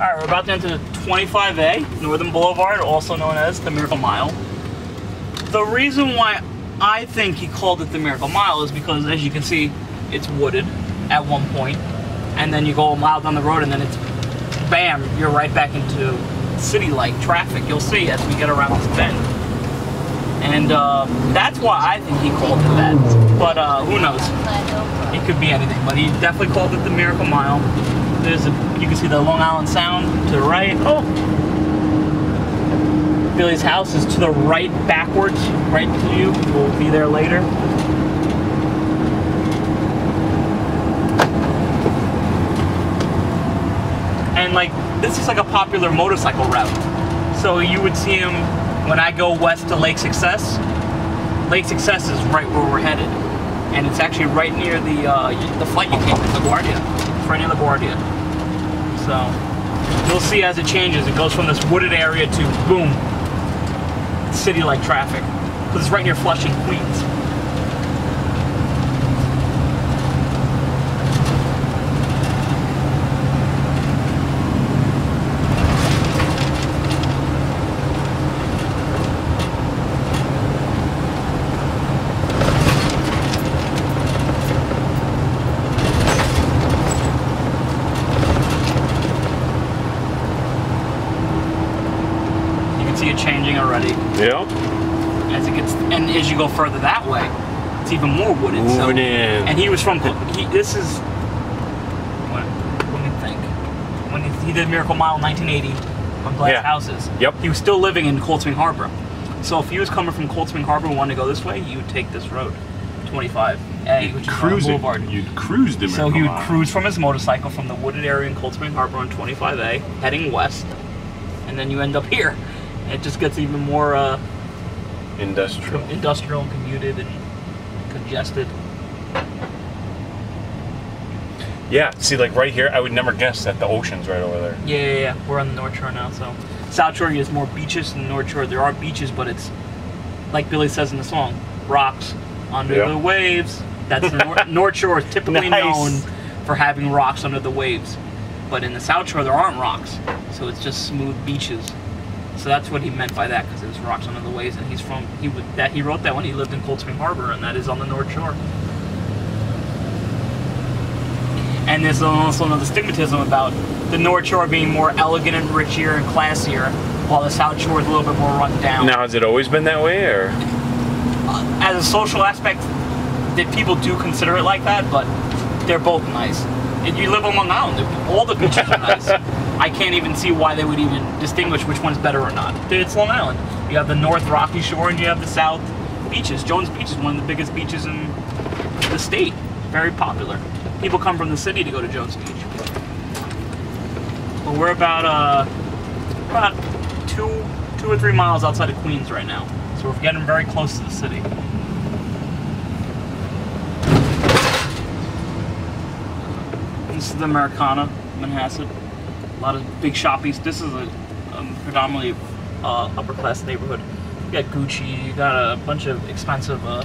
All right, we're about to enter 25A, Northern Boulevard, also known as the Miracle Mile. The reason why I think he called it the Miracle Mile is because, as you can see, it's wooded at one point, and then you go a mile down the road, and then it's bam, you're right back into city-like traffic. You'll see as we get around this bend, and uh, that's why I think he called it that. But uh, who knows? It could be anything, but he definitely called it the Miracle Mile. There's a, you can see the Long Island Sound to the right. Oh, Billy's house is to the right, backwards, right to you. We'll be there later. And like, this is like a popular motorcycle route. So you would see him when I go west to Lake Success. Lake Success is right where we're headed, and it's actually right near the uh, the flight you came from, LaGuardia. Near LaGuardia. So you'll see as it changes, it goes from this wooded area to boom, city-like traffic, because it's right near Flushing, Queens. You can see it changing already. Yep. as it gets and as you go further that way it's even more wooded so, and he was from he, this is what let me think when he, he did miracle mile in 1980 on glass Yeah. houses Yep. he was still living in cold spring harbor so if he was coming from cold spring harbor and wanted to go this way you would take this road 25 a which is Cruising. boulevard You'd cruise the so he would Mile. cruise from his motorcycle from the wooded area in Cold Spring Harbor on 25A, heading west, and then you end up here. It just gets even more uh, Industrial. industrial and commuted and congested. Yeah. See, like right here, I would never guess that the ocean's right over there. Yeah, yeah, yeah. We're on the North Shore now, so South Shore is more beaches than North Shore. There are beaches, but it's like Billy says in the song, rocks under Yeah. the waves. That's the North, North Shore is typically Nice. known for having rocks under the waves, but in the South Shore there aren't rocks, so it's just smooth beaches. So that's what he meant by that, because it was rocks under the waves, and he's from he would that he wrote that when he lived in Cold Spring Harbor, and that is on the North Shore. And there's also another stigmatism about the North Shore being more elegant and richer and classier, while the South Shore is a little bit more run down. Now, has it always been that way, or? As a social aspect, that people do consider it like that, but they're both nice. You live on Long Island, all the beaches are nice. I can't even see why they would even distinguish which one's better or not. It's Long Island. You have the North Rocky Shore and you have the South beaches. Jones Beach is one of the biggest beaches in the state. Very popular. People come from the city to go to Jones Beach. But we're about uh about two two or three miles outside of Queens right now. So we're getting very close to the city. This is the Americana, Manhasset. A lot of big shoppies. This is a, a predominantly uh, upper class neighborhood. You got Gucci, you got a bunch of expensive. Uh,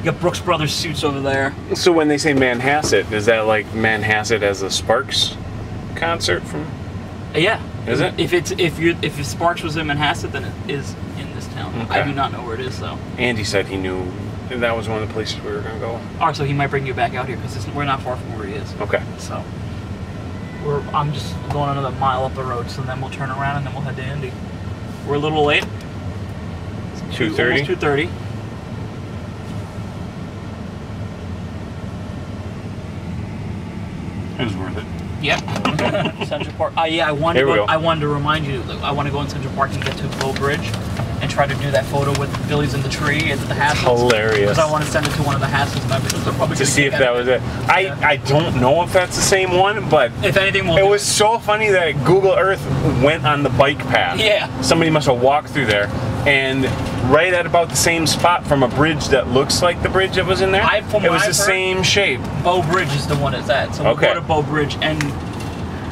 you got Brooks Brothers suits over there. So when they say Manhasset, is that like Manhasset as a Sparks concert from? Uh, yeah. Is it? If it's if you if Sparks was in Manhasset, then it is in this town. I do not know where it is though. Andy said he knew that was one of the places we were gonna go. All right, so he might bring you back out here because we're not far from where he is. Okay. So we're I'm just going another mile up the road, so then we'll turn around and then we'll head to Indy. We're a little late. Two thirty. Two thirty. It was worth it. Yep. Central Park. Uh, yeah, I wanted Here to go, go. I wanted to remind you. I want to go in Central Park and get to Bow Bridge try to do that photo with Billy's in the tree and the Hassles. Hilarious. Because I want to send it to one of the Hassles members. They're probably To see if that was it. I Yeah. I don't know if that's the same one, but If anything, we'll it was so funny that Google Earth went on the bike path. Yeah. Somebody must have walked through there, and right at about the same spot from a bridge that looks like the bridge that was in there. I- it was the I've heard- same shape, Bow Bridge is the one it's at. So we'll Okay. go to Bow Bridge and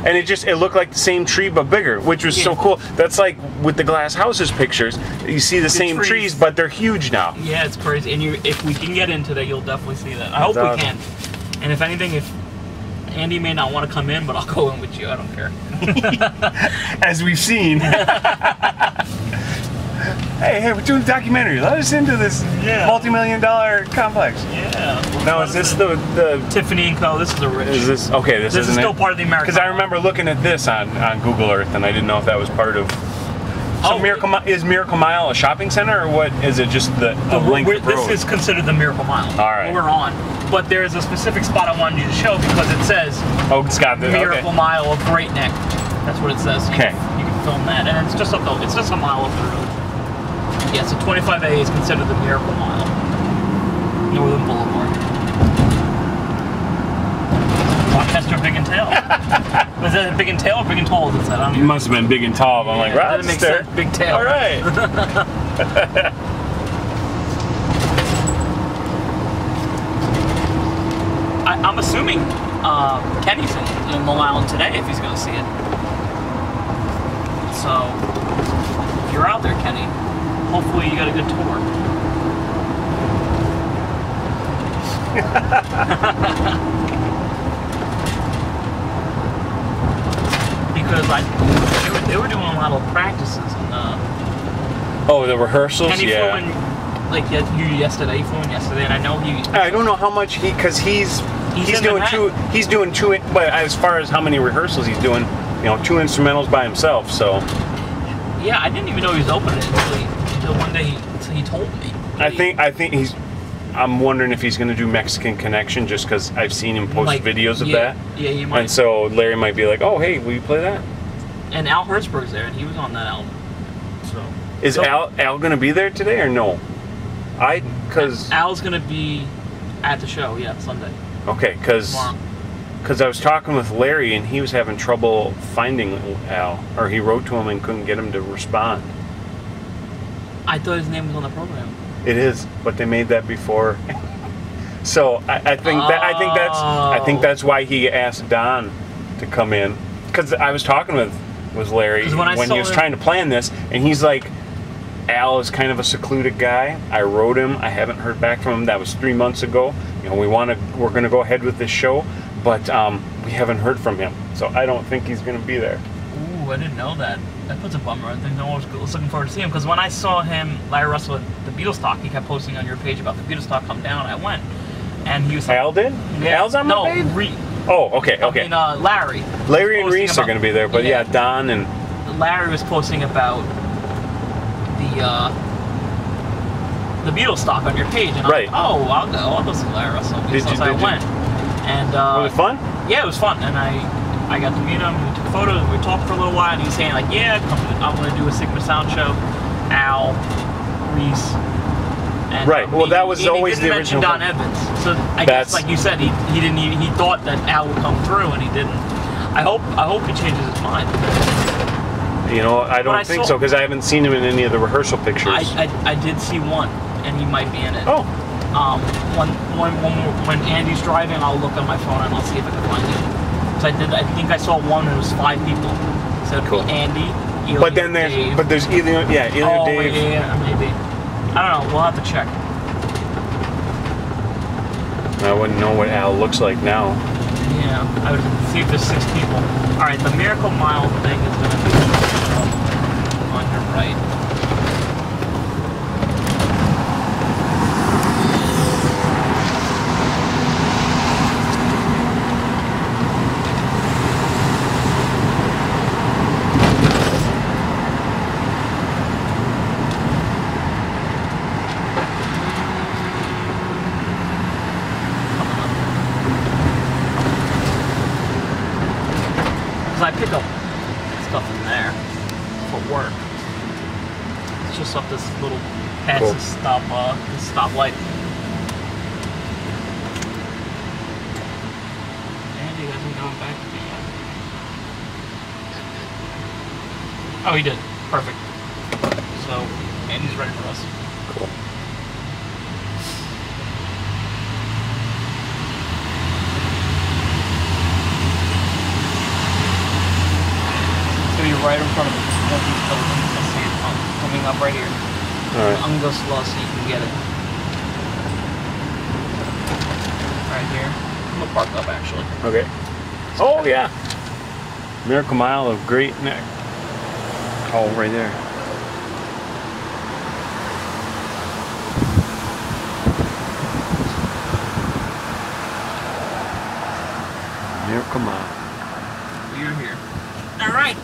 and it just it looked like the same tree but bigger, which was so cool. That's like with the glass houses pictures. You see the, same trees. trees, but they're huge now. yeah, it's crazy. And you, if we can get into that, you'll definitely see that. I hope That's we can. And if anything, if Andy may not want to come in, but I'll go in with you. I don't care. As we've seen. hey, hey, we're doing a documentary. Let us into this Yeah. multi-million dollar complex. Yeah. Now, is this the the? Tiffany and Co? This is a rich. Is this okay? This, This is isn't still it? part of the American. Because I remember looking at this on, on Google Earth, and I didn't know if that was part of. So Oh, Miracle Mi- is Miracle Mile a shopping center, or what? Is it just the, The, a length we're- this is considered the Miracle Mile. All right. We're on, but there's a specific spot I wanted you to show because it says oh, it's got the Miracle okay. Mile of Great Neck. That's what it says. Okay. You can film that, and it's just up the, it's just a mile up the road. Yeah, so 25A is considered the Miracle Mile. Northern Boulevard. Rochester Big and Tall. Was that Big and Tall or Big and Tall? Is it said? I don't It must have been big and tall. but I'm like, Yeah, right, that makes sense. Big tail. All right. I, I'm assuming uh, Kenny's in, in Long Island today if he's going to see it. So, if you're out there, Kenny, hopefully you got a good tour. because like they were, they were doing a lot of practices and uh, oh, the rehearsals. Kenny yeah. flew in like ye- you yesterday, he flew in yesterday, and I know he I don't know how much he, because he's He's he's, doing two. Manhattan. He's doing two. But as far as how many rehearsals he's doing, you know, two instrumentals by himself. So Yeah, I didn't even know he was opening it until, he, until one day he, until he told me. I think I think he's. I'm wondering if he's going to do Mexican Connection just because I've seen him post Like, videos of yeah, that. Yeah, he might. And so Larry might be like, "Oh, hey, will you play that?" and Al Hertzberg's there, and he was on that album. So Is So- Al Al going to be there today or no? I because Al's gonna be at the show, yeah, Sunday okay because tomorrow. Because I was talking with Larry and he was having trouble finding Al or he wrote to him and couldn't get him to respond. I thought his name was on the program. It is, but they made that before. so I, I think that I think that's I think that's why he asked Don to come in because I was talking with with Larry 'Cause when I he saw was him- trying to plan this, and he's like, Al is kind of a secluded guy. I wrote him. I haven't heard back from him. That was three months ago. You know, we want to we're going to go ahead with this show, but um, we haven't heard from him. So I don't think he's going to be there. Ooh, I didn't know that. That puts a bummer. on things. I was looking forward to see him because when I saw him, Larry Russell at the Beatles talk, he kept posting on your page about the Beatles talk come down. I went, and he was like, Al did? Yeah, Al's on no, my page? Re- Oh, okay, I okay. mean, uh, Larry. Larry and Rhys are going to be there, but yeah, Yeah. Don and Larry was posting about the uh, the Beatles stock on your page, and Right. I'm like, oh, I'll go. I'll go see Larry Russell. Did so you- I did you? went, and uh, was it fun? yeah, it was fun, and I I got to meet him. We took photos. We talked for a little while, and he was saying like, yeah, come I'm to do a Sigma Sound show. Al, Rhys. And, Right, um, well, he- that was he always didn't the mention original Don Evans. So I That's- guess, like you said, he, he didn't. Even, he thought that Al would come through, and he didn't. I hope I hope he changes his mind. You know, I don't I think saw- so because I haven't seen him in any of the rehearsal pictures. I, I, I did see one, and he might be in it. oh, Um, when, when, when, when Andy's driving, I'll look on my phone and I'll see if I can find it. So I did. I think I saw one. and It was five people. So it'd Cool. be Andy. Elliot, but then there's Dave. but there's either yeah either oh, Dave. yeah, yeah, maybe. I don't know. We'll have to check. I wouldn't know what Al looks like now. Yeah, I would see if there's six people. All right, the Miracle Mile thing is gonna be on your right. Because I pick up stuff in there for work. It's just up this little past Cool. stop uh this stoplight. Andy hasn't gone back to me yet. Oh he did. Perfect. So Andy's ready for us. Cool. right in front of one of these buildings. See it coming up right here. All right. I'm gonna go slow so you can get it. Right here. I'm gonna park up actually. Okay. Oh yeah. Miracle Mile of Great Neck. Oh, right there. Miracle Mile. We're here. All right.